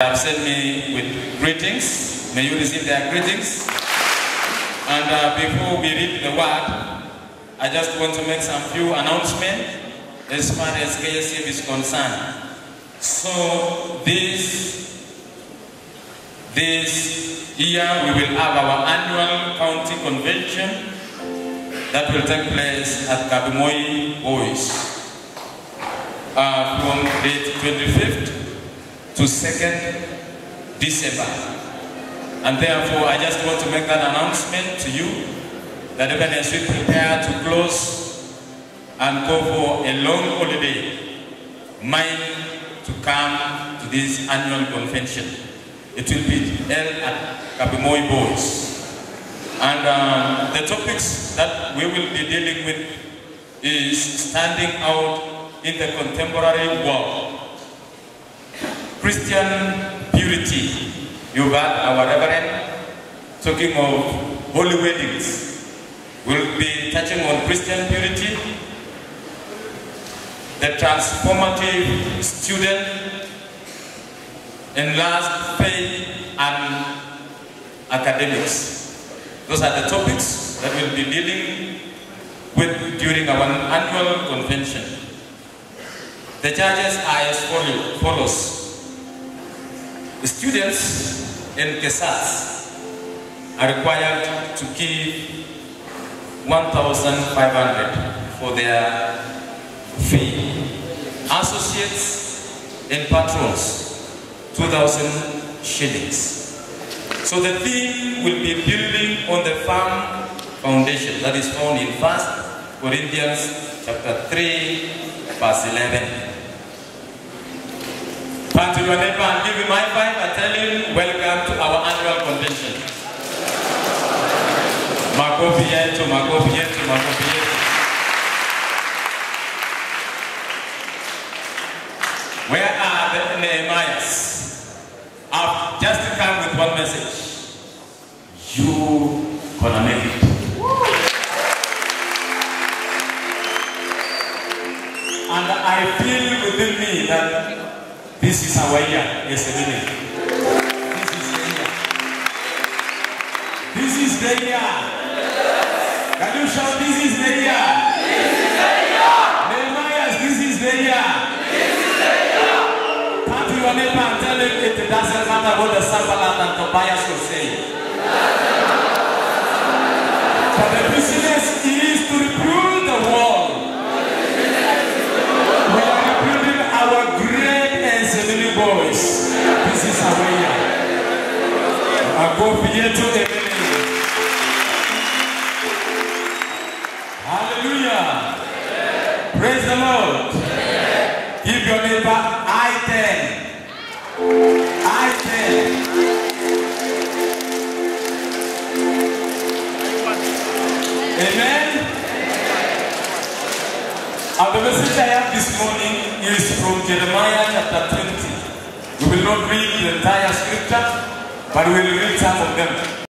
have sent me with greetings. May you receive their greetings. And uh, before we read the word, I just want to make some few announcements as far as KSCF is concerned. So this, this year we will have our annual county convention that will take place at Kabimoi Boys uh, from date 25th to 2nd December. And therefore, I just want to make that announcement to you that even as we prepare to close and go for a long holiday, mind to come to this annual convention. It will be held at Kabimoi Boys. And um, the topics that we will be dealing with is standing out in the contemporary world. Christian purity. You've heard our Reverend talking of holy weddings. We'll be touching on Christian purity, the transformative student, enlarged faith, and academics. Those are the topics that we'll be dealing with during our annual convention. The charges are as follows. Students in CASAS are required to give 1,500 for their fee. Associates and patrons, 2,000 shillings. So the theme will be building on the farm foundation that is found in 1 Corinthians chapter 3, verse 11. Turn to your neighbor and give him high five and tell him, welcome to our annual convention. Makofi yetu, makofi yetu, makofi. Where are the Nehemiahs? I've just come with one message. You gonna make it. And I feel within me that this is our year, yes, This is the year. This is the year. Can you shout, this is the year? This is the year. Nehemiah, this is the year. This is the year. To your neighbor and tell him it doesn't matter what the Sanballat and Tobias will Boys. This is our year. Agopi yetu amen. Hallelujah. Praise the Lord. Give your neighbor I ten. I ten. Amen. And the message I have this morning is from Jeremiah chapter 20. We will not read the entire scripture, but we will read some of them.